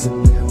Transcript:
isn't there?